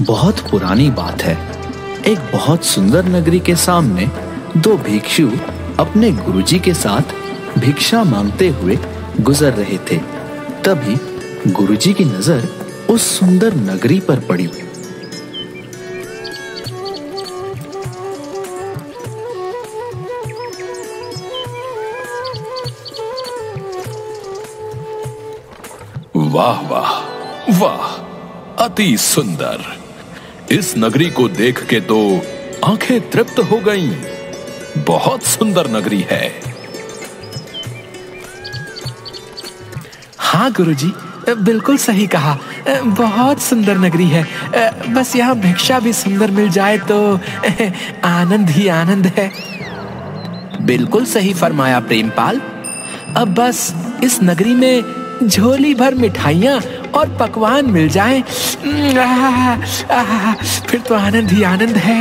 बहुत पुरानी बात है। एक बहुत सुंदर नगरी के सामने दो भिक्षु अपने गुरुजी के साथ भिक्षा मांगते हुए गुजर रहे थे। तभी गुरुजी की नज़र उस सुंदर नगरी पर पड़ी। वाह वाह वाह, अति सुंदर। इस नगरी को देख के तो आँखें तृप्त हो गईं। बहुत सुंदर नगरी है। हाँ गुरुजी बिल्कुल सही कहा। बहुत सुंदर नगरी है। बस यहाँ भिक्षा भी सुंदर मिल जाए तो आनंद ही आनंद है। बिल्कुल सही फरमाया प्रेमपाल। अब बस इस नगरी में झोली भर मिठाइयाँ और पकवान मिल जाएँ, फिर तो आनंद ही आनंद है।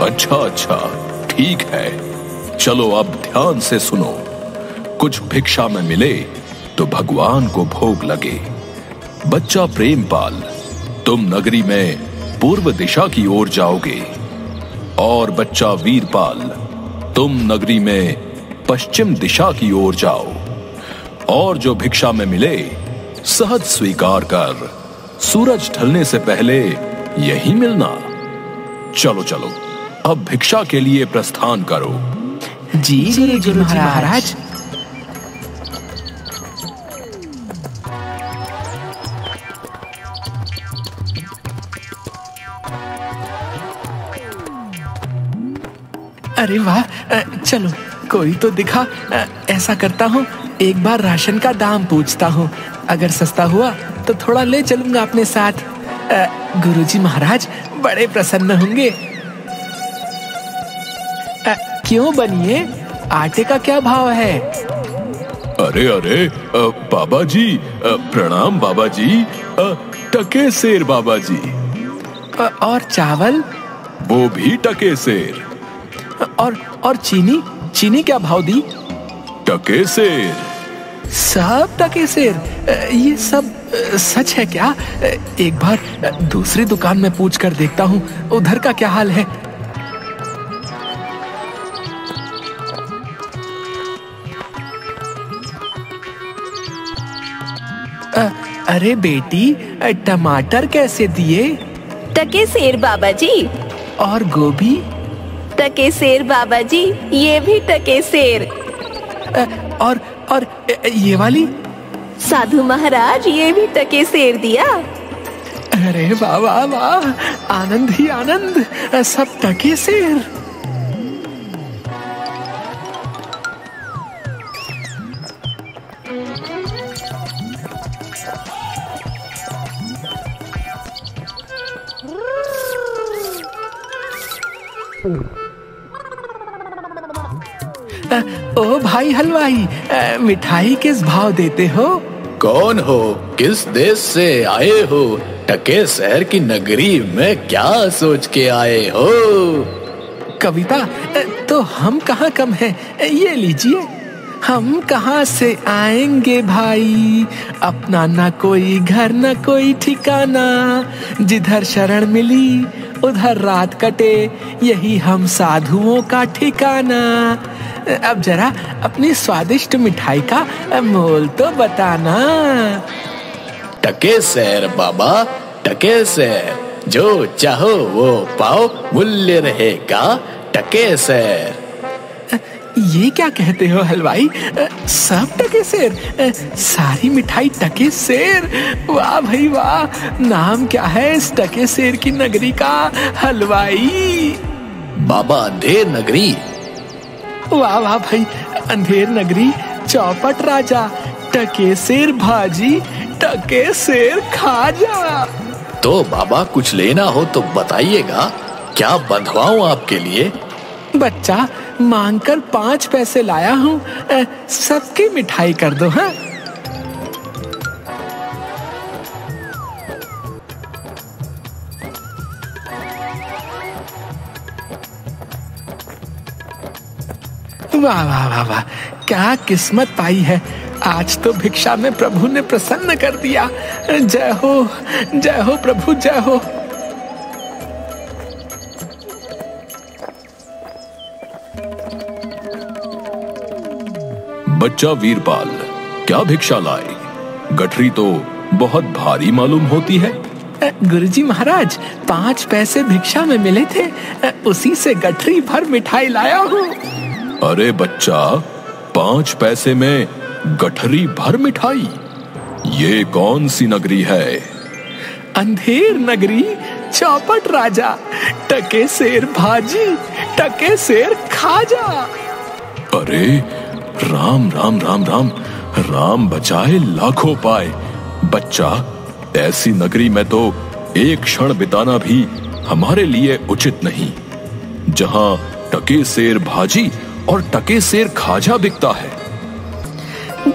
अच्छा अच्छा ठीक है। चलो अब ध्यान से सुनो। कुछ भिक्षा में मिले तो भगवान को भोग लगे। बच्चा प्रेमपाल तुम नगरी में पूर्व दिशा की ओर जाओगे। और बच्चा वीरपाल तुम नगरी में पश्चिम दिशा की ओर जाओ। और जो भिक्षा में मिले सहज स्वीकार कर सूरज ढलने से पहले यही मिलना। चलो चलो अब भिक्षा के लिए प्रस्थान करो। जी जी गुरु जी महाराज। अरे वाह चलो कोई तो दिखा ऐसा करता हूँ एक बार राशन का दाम पूछता हूँ। अगर सस्ता हुआ तो थोड़ा ले चलूँगा अपने साथ। गुरुजी महाराज बड़े प्रसन्न होंगे। क्यों बनिए? आटे का क्या भाव है? अरे अरे बाबा जी प्रणाम बाबा जी टके शेर बाबा जी और चावल? वो भी टके शेर। और और चीनी? चीनी क्या भाव दी? टके शेर। सब टके शेर ये सब सच है क्या? एक बार दूसरी दुकान में पूछ कर देखता हूँ उधर का क्या हाल है? अरे बेटी टमाटर कैसे दिए? टके शेर बाबा जी और गोभी? टके शेर बाबा जी ये भी टके शेर। और और ये वाली? साधु महाराज ये भी टके शेर दिया। अरे वाह वाह वाह आनंद ही आनंद सब टके शेर। भाई हलवाई मिठाई किस भाव देते हो? कौन हो? किस देश से आए हो? टके शहर की नगरी में क्या सोच के आए हो? कविता तो हम कहाँ कम हैं? ये लीजिए। हम कहाँ से आएँगे भाई? अपना ना कोई घर ना कोई ठिकाना। जिधर शरण मिली उधर रात कटे, यही हम साधुओं का ठिकाना। अब जरा अपनी स्वादिष्ट मिठाई का मोल तो बताना। टके सैर बाबा, टके सैर। जो चाहो वो पाओ, मूल्य रहेगा टके सैर। ये क्या कहते हो हलवाई? सब टके शेर सारी मिठाई टके शेर। वाह भाई वाह नाम क्या है इस टके शेर की नगरी का हलवाई? बाबा अंधेर नगरी। वाह वाह भाई अंधेर नगरी चौपट राजा टके शेर भाजी टके शेर खाजा। तो बाबा कुछ लेना हो तो बताइएगा क्या बंधवाऊं आपके लिए? बच्चा मांगकर पाँच पैसे लाया हूँ। सबकी मिठाई कर दो हाँ? वाह वाह वाह वाह। क्या किस्मत पाई है। आज तो भिक्षा में प्रभु ने प्रसन्न कर दिया। जय हो जय हो, प्रभु, जय हो। बच्चा वीरपाल क्या भिक्षा लाए? गठरी तो बहुत भारी मालूम होती है। गुरुजी महाराज पाँच पैसे भिक्षा में मिले थे। उसी से गठरी भर मिठाई लाया हूँ। अरे बच्चा पाँच पैसे में गठरी भर मिठाई? ये कौन सी नगरी है? अंधेर नगरी चौपट राजा। टके शेर भाजी टके शेर खाजा। अरे राम राम राम राम। राम बचाए लाखों पाए। बच्चा ऐसी नगरी में तो एक क्षण बिताना भी हमारे लिए उचित नहीं। जहाँ टके शेर भाजी और टके शेर खाजा बिकता है।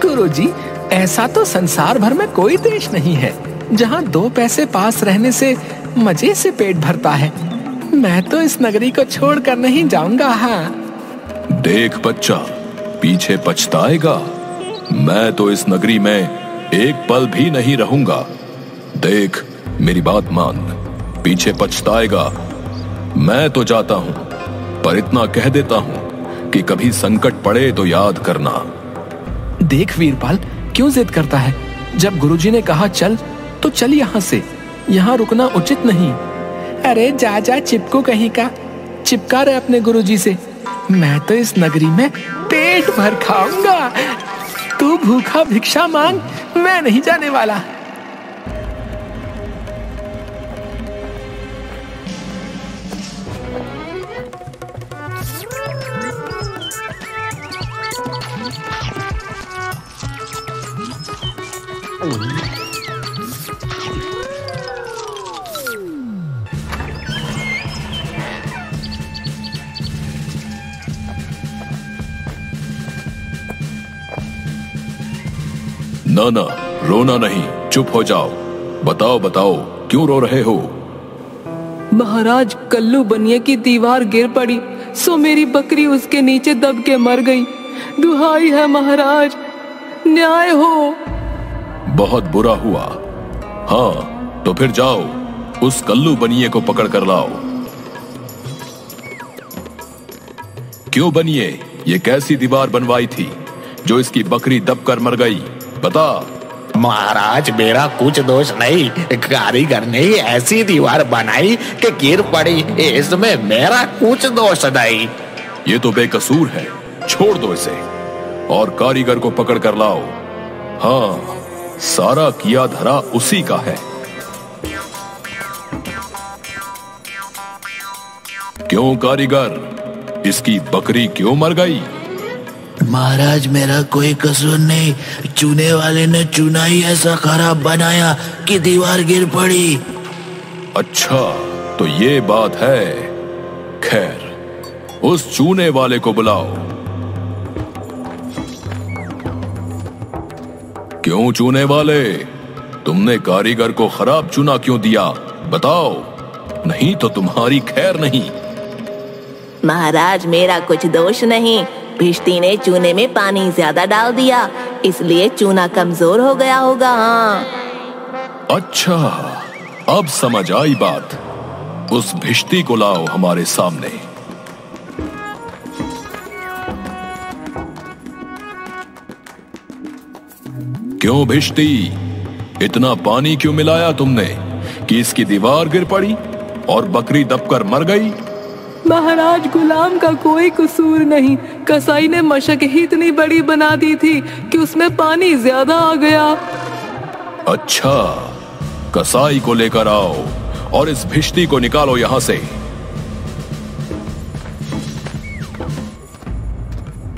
गुरुजी ऐसा तो संसार भर में कोई देश नहीं है जहाँ दो पैसे पास रहने से मज़े से पेट भरता है। मैं तो इस नगरी को छोड़कर नहीं जाऊँगा हाँ। देख बच्चा पीछे पछताएगा। मैं तो इस नगरी में एक पल भी नहीं रहूँगा। देख, मेरी बात मान। पीछे पछताएगा। मैं तो जाता हूँ, पर इतना कह देता हूँ कि कभी संकट पड़े तो याद करना। देख वीरपाल, क्यों जिद करता है? जब गुरुजी ने कहा, चल तो चल यहाँ से। यहाँ रुकना उचित नहीं। अरे, जा जा, चिपको कहीं का। चिपका रहे अपने गुरुजी से। मैं तो इस नगरी में पेट भर खाऊँगा। तू भूखा भिक्षा मांग, मैं नहीं जाने वाला। ना ना रोना नहीं चुप हो जाओ। बताओ बताओ क्यों रो रहे हो? महाराज कल्लू बनिए की दीवार गिर पड़ी सो मेरी बकरी उसके नीचे दब के मर गई। दुहाई है महाराज न्याय हो। बहुत बुरा हुआ। हाँ तो फिर जाओ उस कल्लू बनिए को पकड़ कर लाओ। क्यों बनिए? ये कैसी दीवार बनवाई थी जो इसकी बकरी दबकर मर गई? बता। महाराज, मेरा कुछ दोष नहीं। कारीगर ने ऐसी दीवार बनाई कि गिर पड़ी। इसमें मेरा कुछ दोष नहीं। ये तो बेकसूर है। छोड़ दो इसे। और कारीगर को पकड़ कर लाओ। हाँ सारा किया धरा उसी का है। क्यों कारीगर? इसकी बकरी क्यों मर गई? महाराज मेरा कोई कसूर नहीं। चूने वाले ने चूना ही ऐसा खराब बनाया कि दीवार गिर पड़ी। अच्छा तो ये बात है। खैर उस चूने वाले को बुलाओ। क्यों चूने वाले? तुमने कारीगर को खराब चूना क्यों दिया? बताओ। नहीं तो तुम्हारी खैर नहीं। महाराज मेरा कुछ दोष नहीं। भिश्ती ने चूने में पानी ज़्यादा डाल दिया, इसलिए चूना कमज़ोर हो गया होगा हाँ। अच्छा अब समझ आई बात। उस भिश्ती को लाओ हमारे सामने। क्यों भिश्ती इतना पानी क्यों मिलाया तुमने? कि इसकी दीवार गिर पड़ी और बकरी दबकर मर गई? महाराज गुलाम का कोई कसूर नहीं। कसाई ने मशक ही इतनी बड़ी बना दी थी कि उसमें पानी ज़्यादा आ गया। अच्छा कसाई को लेकर आओ और इस भिश्ती को निकालो यहाँ से।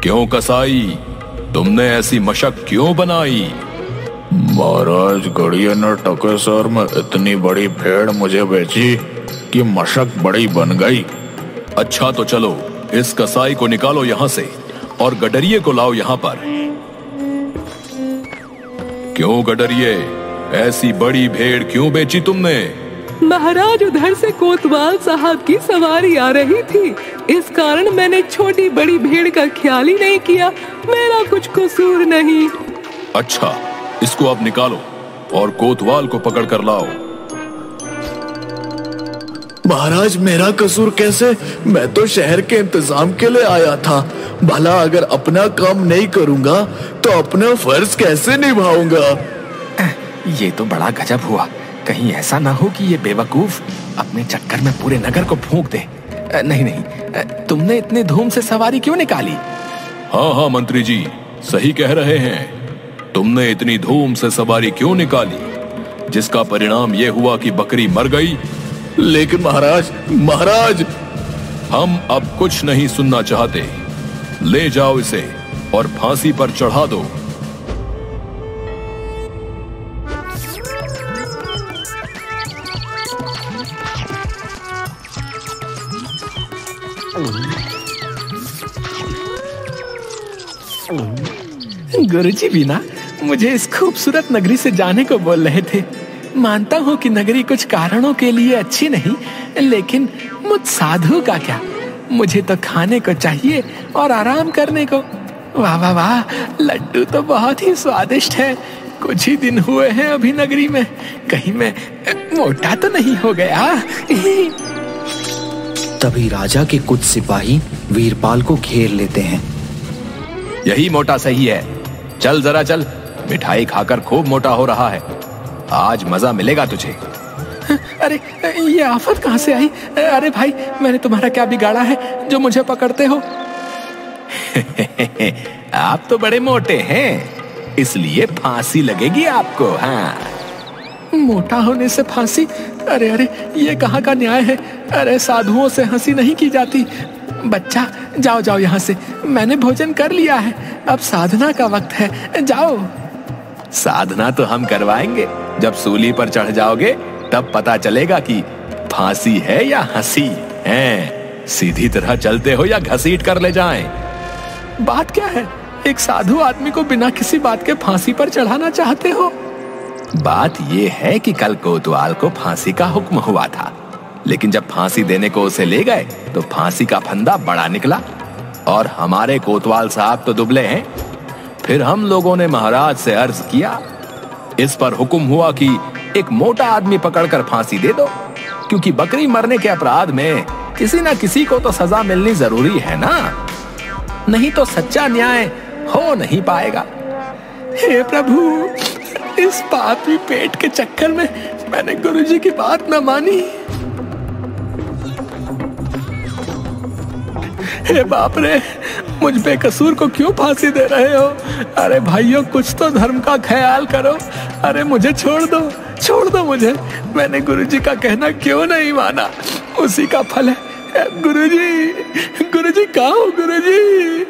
क्यों कसाई? तुमने ऐसी मशक क्यों बनाई? महाराज गड़िया ने टकेसर में इतनी बड़ी भेड़ मुझे बेची कि मशक बड़ी बन गई। अच्छा तो चलो इस कसाई को निकालो यहाँ से और गडरिए को लाओ यहाँ पर। क्यों गडरिए ऐसी बड़ी भेड़ क्यों बेची तुमने? महाराज उधर से कोतवाल साहब की सवारी आ रही थी। इस कारण मैंने छोटी बड़ी भीड़ का ख्याल ही नहीं किया। मेरा कुछ कसूर नहीं। अच्छा इसको अब निकालो और कोतवाल को पकड़ कर लाओ। महाराज मेरा कसूर कैसे? मैं तो शहर के इंतज़ाम के लिए आया था। भला अगर अपना काम नहीं करूँगा तो अपना फ़र्ज़ कैसे निभाऊँगा? ये तो बड़ा गजब हुआ। कहीं ऐसा ना हो कि ये बेवकूफ़ अपने चक्कर में पूरे नगर को फूंक दे। नहीं नहीं। तुमने इतने धूम से सवारी क्यों निकाली? हाँ हाँ मंत्री जी सही कह रहे हैं। तुमने इतनी धूम से सवारी क्यों निकाली? जिसका परिणाम ये हुआ कि बकरी मर गई लेकिन महाराज महाराज, हम अब कुछ नहीं सुनना चाहते। ले जाओ इसे और फांसी पर चढ़ा दो। गुरुजी भी ना मुझे इस खूबसूरत नगरी से जाने को बोल रहे थे। मानता हूँ कि नगरी कुछ कारणों के लिए अच्छी नहीं लेकिन मुझ साधु का क्या? मुझे तो खाने को चाहिए और आराम करने को। वाह वाह वाह लड्डू तो बहुत ही स्वादिष्ट है। कुछ ही दिन हुए हैं अभी नगरी में। कहीं मैं मोटा तो नहीं हो गया। तभी राजा के कुछ सिपाही वीरपाल को घेर लेते हैं। यही मोटा सही है। चल जरा चल। मिठाई खाकर खूब मोटा हो रहा है। आज मज़ा मिलेगा तुझे। अरे ये आफत कहाँ से आई? अरे भाई मैंने तुम्हारा क्या बिगाड़ा है जो मुझे पकड़ते हो? आप तो बड़े मोटे हैं इसलिए फांसी लगेगी आपको हाँ। मोटा होने से फांसी? अरे अरे ये कहाँ का न्याय है? अरे साधुओं से हँसी नहीं की जाती। बच्चा जाओ जाओ यहाँ से। मैंने भोजन कर लिया है। अब साधना का वक्त है। जाओ। साधना तो हम करवाएँगे। जब सूली पर चढ़ जाओगे, तब पता चलेगा कि फांसी है या हँसी। है, सीधी तरह चलते हो या घसीट कर ले जाएँ। बात क्या है? एक साधु आदमी को बिना किसी बात के फांसी पर चढ़ाना चाहते हो? बात यह है कि कल कोतवाल को फांसी का हुक्म हुआ था। लेकिन जब फांसी देने को उसे ले गए तो फांसी का फंदा बड़ा निकला। और हमारे कोतवाल साहब तो दुबले हैं। फिर हम लोगों ने महाराज से अर्ज़ किया इस पर हुक्म हुआ कि एक मोटा आदमी पकड़कर फांसी दे दो। क्योंकि बकरी मरने के अपराध में किसी ना किसी को तो सजा मिलनी ज़रूरी है ना? नहीं तो सच्चा न्याय हो नहीं पाएगा। हे प्रभु, इस पापी पेट के चक्कर में मैंने गुरुजी की बात न मानी। हे बाप रे मुझ बेकसूर को क्यों फांसी दे रहे हो? अरे भाइयों, कुछ तो धर्म का ख्याल करो। अरे मुझे छोड़ दो छोड़ दो मुझे। मैंने गुरुजी का कहना क्यों नहीं माना? उसी का फल है। गुरुजी गुरुजी, कहा हो गुरुजी?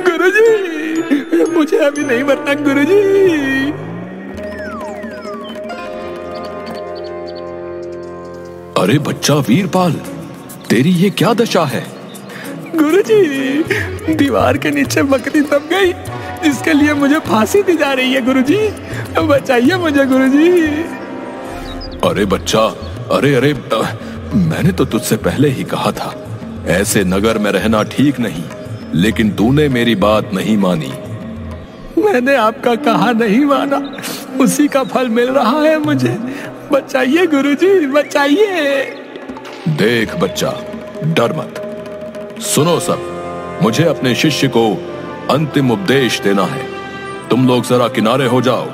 गुरुजी, मुझे अभी नहीं मरना, गुरुजी। अरे बच्चा वीरपाल, तेरी ये क्या दशा है? गुरुजी दीवार के नीचे बकरी दब गई। इसके लिए मुझे फांसी दी जा रही है गुरुजी। बचाइए मुझे गुरुजी। अरे बच्चा अरे अरे मैंने तो तुझसे पहले ही कहा था ऐसे नगर में रहना ठीक नहीं लेकिन तूने मेरी बात नहीं मानी। मैंने आपका कहा नहीं माना उसी का फल मिल रहा है मुझे। बचाइए गुरुजी बचाइए। देख बच्चा डर मत। सुनो सब मुझे अपने शिष्य को अंतिम उपदेश देना है। तुम लोग जरा किनारे हो जाओ।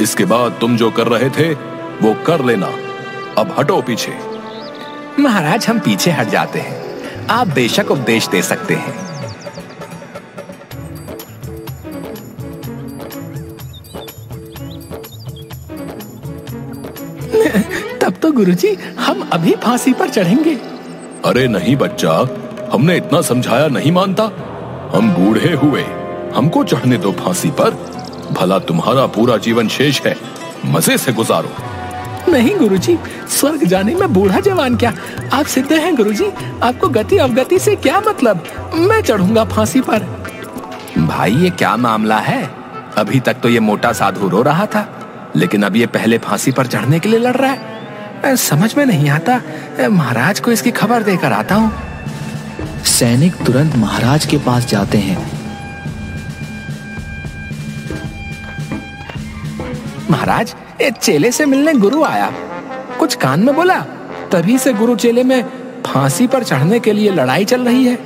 इसके बाद तुम जो कर रहे थे वो कर लेना। अब हटो पीछे। महाराज हम पीछे हट जाते हैं। आप बेशक उपदेश दे सकते हैं। तब तो गुरुजी हम अभी फांसी पर चढ़ेंगे। अरे नहीं बच्चा। हमने इतना समझाया नहीं मानता। हम बूढ़े हुए। हमको चढ़ने दो फांसी पर। भला तुम्हारा पूरा जीवन शेष है। मज़े से गुजारो। नहीं गुरुजी। स्वर्ग जाने में बूढ़ा जवान क्या? आप सिद्ध हैं गुरुजी। आपको गति अवगति से क्या मतलब? मैं चढ़ूँगा फांसी पर। भाई ये क्या मामला है? अभी तक तो ये मोटा साधु रो रहा था। लेकिन अब ये पहले फांसी पर चढ़ने के लिए लड़ रहा है। समझ में नहीं आता। महाराज को इसकी खबर देकर आता हूँ। सैनिक तुरंत महाराज के पास जाते हैं। महाराज एक चेले से मिलने गुरु आया। कुछ कान में बोला तभी से गुरु चेले में फांसी पर चढ़ने के लिए लड़ाई चल रही है।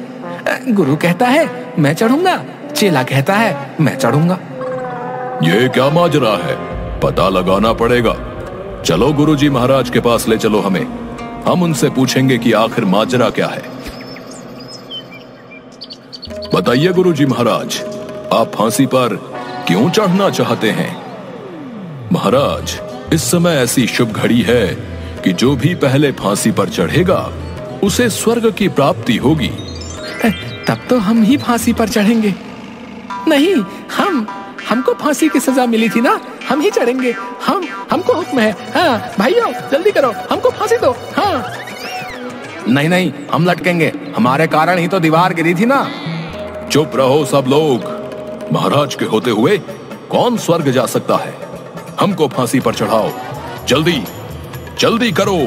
गुरु कहता है मैं चढ़ूँगा। चेला कहता है मैं चढ़ूँगा। ये क्या माजरा है? पता लगाना पड़ेगा। चलो गुरुजी महाराज के पास ले चलो हमें। हम उनसे पूछेंगे कि आखिर माजरा क्या है। बताइए गुरुजी महाराज आप फांसी पर क्यों चढ़ना चाहते हैं? महाराज इस समय ऐसी शुभ घड़ी है कि जो भी पहले फांसी पर चढ़ेगा उसे स्वर्ग की प्राप्ति होगी। तब तो हम ही फांसी पर चढ़ेंगे। नहीं हम हमको फांसी की सजा मिली थी ना? हम ही चढ़ेंगे। हम हमको हुक्म है। हाँ भाइयों जल्दी करो। हमको फांसी दो। हाँ। नहीं नहीं हम लटकेंगे। हमारे कारण ही तो दीवार गिरी थी ना। चुप रहो सब लोग। महाराज के होते हुए कौन स्वर्ग जा सकता है? हमको फांसी पर चढ़ाओ। जल्दी जल्दी करो।